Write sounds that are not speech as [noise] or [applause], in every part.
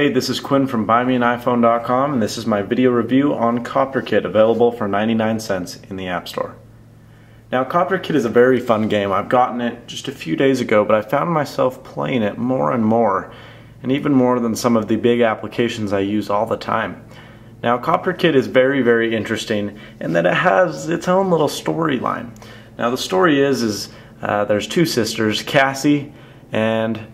Hey, this is Quinn from BuyMeAnIPhone.com and this is my video review on CopterKid available for 99 cents in the App Store. Now CopterKid is a very fun game. I've gotten it just a few days ago but I found myself playing it more and more and even more than some of the big applications I use all the time. Now CopterKid is very very interesting in that it has its own little storyline. Now the story is is uh, there's two sisters, Cassie and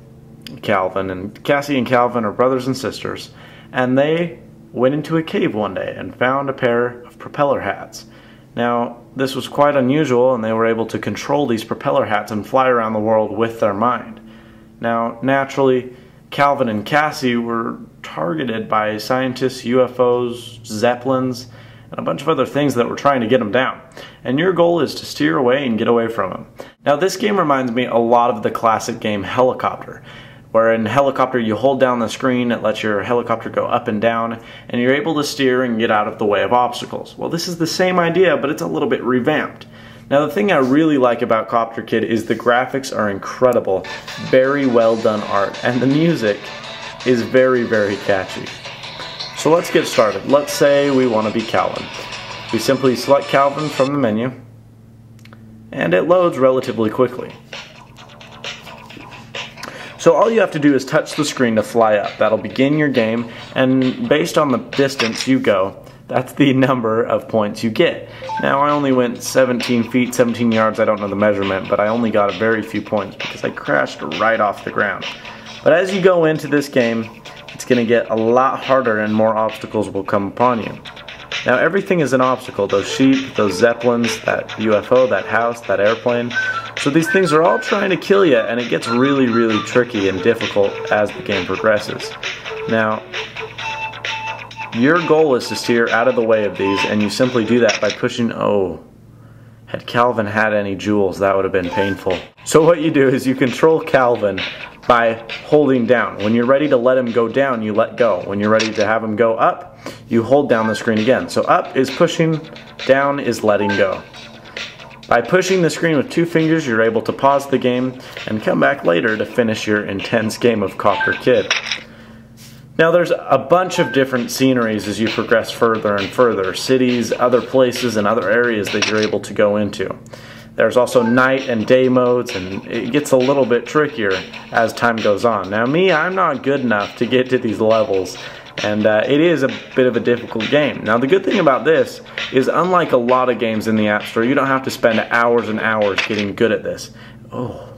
Calvin, and Cassie and Calvin are brothers and sisters, and they went into a cave one day and found a pair of propeller hats. Now, this was quite unusual, and they were able to control these propeller hats and fly around the world with their mind. Now, naturally, Calvin and Cassie were targeted by scientists, UFOs, Zeppelins, and a bunch of other things that were trying to get them down. And your goal is to steer away and get away from them. Now, this game reminds me a lot of the classic game Helicopter where in helicopter you hold down the screen, it lets your helicopter go up and down, and you're able to steer and get out of the way of obstacles. Well, this is the same idea, but it's a little bit revamped. Now, the thing I really like about Copter Kid is the graphics are incredible, very well done art, and the music is very, very catchy. So let's get started. Let's say we want to be Calvin. We simply select Calvin from the menu, and it loads relatively quickly. So all you have to do is touch the screen to fly up. That'll begin your game, and based on the distance you go, that's the [laughs] number of points you get. Now I only went 17 feet, 17 yards, I don't know the measurement, but I only got a very few points because I crashed right off the ground. But as you go into this game, it's going to get a lot harder and more obstacles will come upon you. Now everything is an obstacle, those sheep, those zeppelins, that UFO, that house, that airplane. So these things are all trying to kill you, and it gets really, really tricky and difficult as the game progresses. Now, your goal is to steer out of the way of these, and you simply do that by pushing Oh. Had Calvin had any jewels, that would have been painful. So what you do is you control Calvin by holding down. When you're ready to let him go down, you let go. When you're ready to have him go up, you hold down the screen again. So up is pushing, down is letting go. By pushing the screen with two fingers, you're able to pause the game and come back later to finish your intense game of CopterKid. Now there's a bunch of different sceneries as you progress further and further, cities, other places, and other areas that you're able to go into. There's also night and day modes, and it gets a little bit trickier as time goes on. Now me, I'm not good enough to get to these levels, and uh, it is a bit of a difficult game. Now the good thing about this is unlike a lot of games in the App Store, you don't have to spend hours and hours getting good at this. Oh,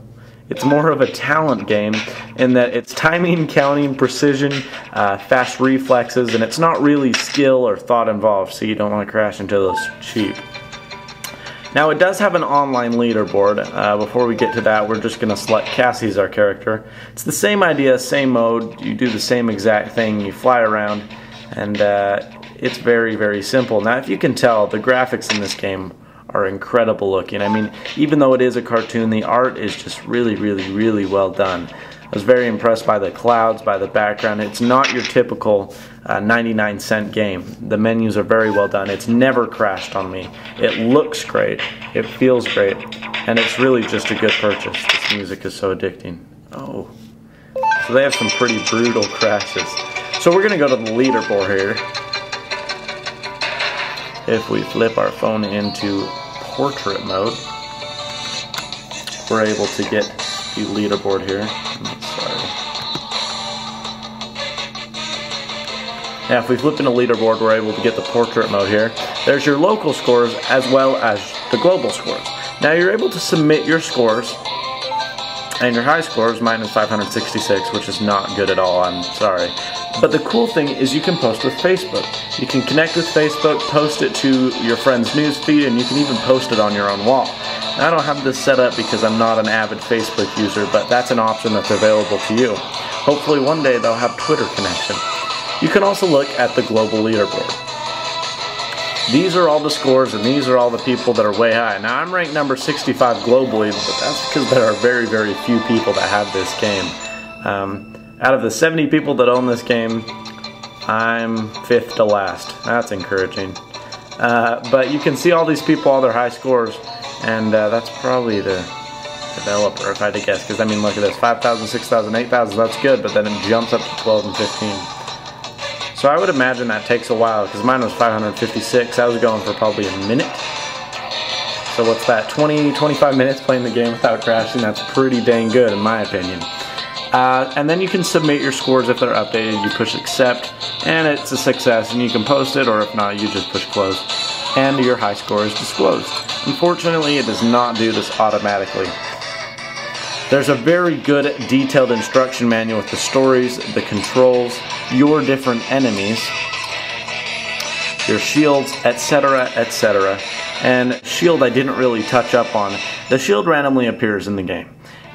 it's more of a talent game in that it's timing, counting, precision, uh, fast reflexes, and it's not really skill or thought involved, so you don't want to crash into those sheep. Now it does have an online leaderboard. Uh, before we get to that, we're just going to select Cassie as our character. It's the same idea, same mode. You do the same exact thing. You fly around, and uh, it's very, very simple. Now, if you can tell, the graphics in this game are incredible looking. I mean, even though it is a cartoon, the art is just really, really, really well done. I was very impressed by the clouds, by the background. It's not your typical uh, 99 cent game. The menus are very well done. It's never crashed on me. It looks great. It feels great. And it's really just a good purchase. This music is so addicting. Oh. So they have some pretty brutal crashes. So we're going to go to the leaderboard here. If we flip our phone into portrait mode, we're able to get the leaderboard here. Now if we flip in into leaderboard, we're able to get the portrait mode here. There's your local scores as well as the global scores. Now you're able to submit your scores and your high score is minus 566, which is not good at all, I'm sorry. But the cool thing is you can post with Facebook. You can connect with Facebook, post it to your friend's newsfeed, and you can even post it on your own wall. I don't have this set up because I'm not an avid Facebook user, but that's an option that's available to you. Hopefully one day they'll have Twitter connection. You can also look at the global leaderboard. These are all the scores and these are all the people that are way high. Now I'm ranked number 65 globally, but that's because there are very, very few people that have this game. Um, out of the 70 people that own this game, I'm fifth to last. That's encouraging. Uh, but you can see all these people, all their high scores, and uh, that's probably the developer, if I had to guess. Because, I mean, look at this 5,000, 6,000, 8,000, that's good, but then it jumps up to 12 and 15. So I would imagine that takes a while because mine was 556. I was going for probably a minute. So what's that, 20, 25 minutes playing the game without crashing? That's pretty dang good in my opinion. Uh, and then you can submit your scores if they're updated. You push accept, and it's a success, and you can post it, or if not, you just push close, and your high score is disclosed. Unfortunately, it does not do this automatically. There's a very good detailed instruction manual with the stories, the controls, your different enemies, your shields, etc., etc. And shield I didn't really touch up on. The shield randomly appears in the game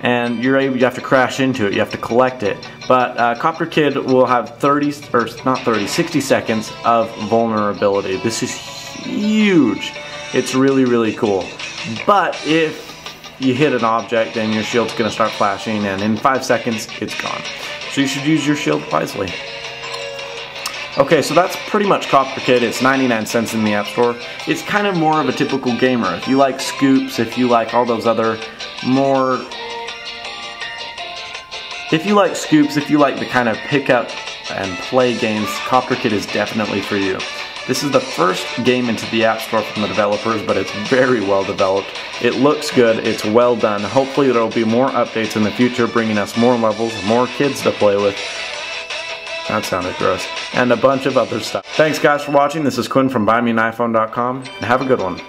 and you're able, you have to crash into it, you have to collect it. But uh, Copter Kid will have 30, or not 30, 60 seconds of vulnerability. This is huge. It's really, really cool. But if you hit an object and your shield's gonna start flashing and in five seconds, it's gone. So you should use your shield wisely. Okay, so that's pretty much Copter Kid. It's 99 cents in the App Store. It's kind of more of a typical gamer. If you like scoops, if you like all those other more if you like scoops, if you like the kind of pick up and play games, Copter Kid is definitely for you. This is the first game into the App Store from the developers, but it's very well developed. It looks good, it's well done. Hopefully there will be more updates in the future, bringing us more levels, more kids to play with. That sounded gross. And a bunch of other stuff. Thanks guys for watching. This is Quinn from BuyMeAnIPhone.com, and have a good one.